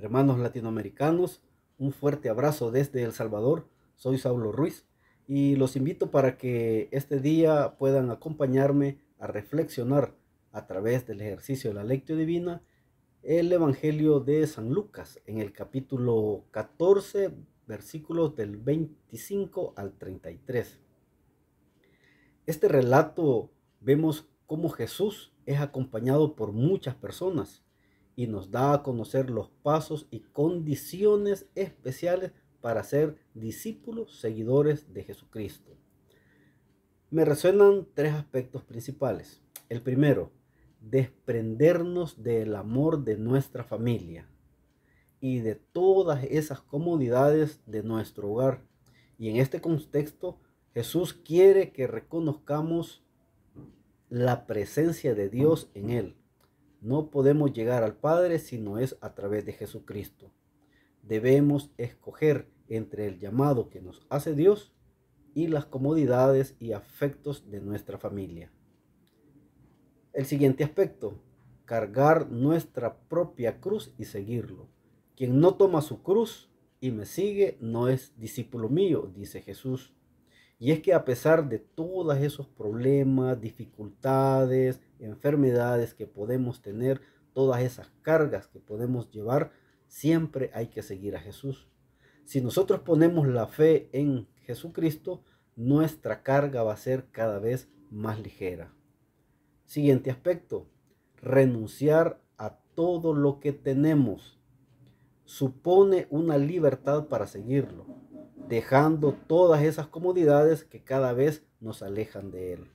Hermanos latinoamericanos, un fuerte abrazo desde El Salvador. Soy Saulo Ruiz y los invito para que este día puedan acompañarme a reflexionar a través del ejercicio de la lectio divina el Evangelio de San Lucas en el capítulo 14, versículos del 25 al 33. Este relato vemos cómo Jesús es acompañado por muchas personas y nos da a conocer los pasos y condiciones especiales para ser discípulos seguidores de Jesucristo. Me resuenan tres aspectos principales. El primero, desprendernos del amor de nuestra familia y de todas esas comodidades de nuestro hogar. Y en este contexto, Jesús quiere que reconozcamos la presencia de Dios en él no podemos llegar al Padre si no es a través de Jesucristo. Debemos escoger entre el llamado que nos hace Dios y las comodidades y afectos de nuestra familia. El siguiente aspecto, cargar nuestra propia cruz y seguirlo. Quien no toma su cruz y me sigue no es discípulo mío, dice Jesús. Y es que a pesar de todos esos problemas, dificultades, enfermedades que podemos tener, todas esas cargas que podemos llevar, siempre hay que seguir a Jesús. Si nosotros ponemos la fe en Jesucristo, nuestra carga va a ser cada vez más ligera. Siguiente aspecto, renunciar a todo lo que tenemos supone una libertad para seguirlo dejando todas esas comodidades que cada vez nos alejan de Él.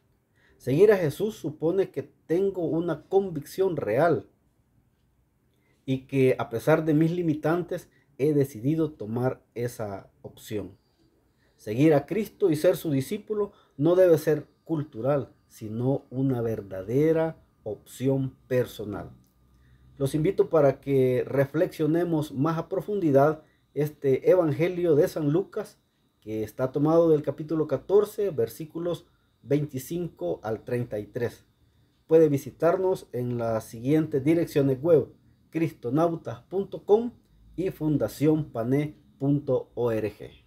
Seguir a Jesús supone que tengo una convicción real y que a pesar de mis limitantes he decidido tomar esa opción. Seguir a Cristo y ser su discípulo no debe ser cultural, sino una verdadera opción personal. Los invito para que reflexionemos más a profundidad este Evangelio de San Lucas, que está tomado del capítulo 14, versículos 25 al 33. Puede visitarnos en las siguientes direcciones web, cristonautas.com y fundacionpane.org.